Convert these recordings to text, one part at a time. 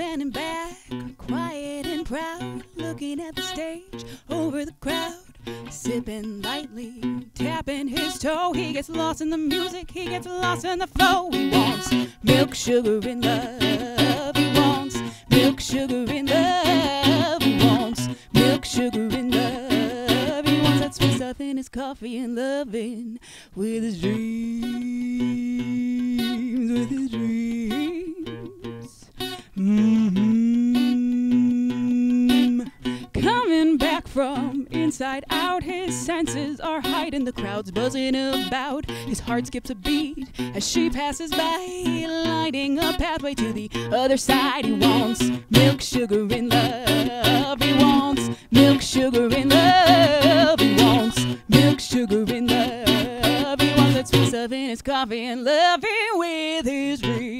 in back, quiet and proud, looking at the stage over the crowd. Sipping lightly, tapping his toe. He gets lost in the music, he gets lost in the flow. He wants milk, sugar, and love. He wants milk, sugar, and love. He wants milk, sugar, and love. He wants that sweet stuff in his coffee and loving with his dreams, from inside out, his senses are heightened. The crowd's buzzing about. His heart skips a beat as she passes by, lighting a pathway to the other side. He wants milk, sugar, and love. He wants milk, sugar, and love. He wants milk, sugar, and love. He wants that sweet stuff in his coffee and loving with his dreams,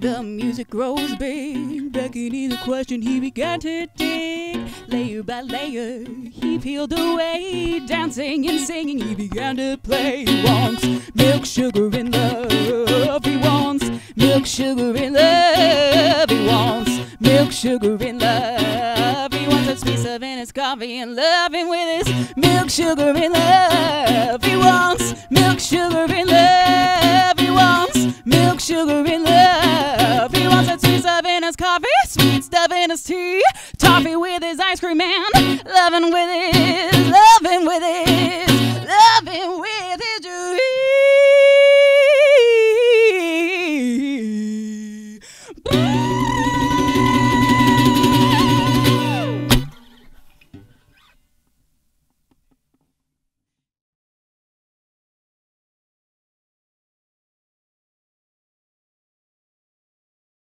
the music grows big. Beckoning the question, he began to dig. Layer by layer, he peeled away. Dancing and singing, he began to play. He wants milk, sugar, and love. He wants milk, sugar, and love. He wants milk, sugar, and love. He wants sweet stuff in his coffee and loving with his milk, sugar, and love. He wants milk, sugar, and love. He wants milk, sugar, and love his coffee, sweet stuff in his tea, toffee with his ice cream man, loving with his, loving with his, loving with his dream.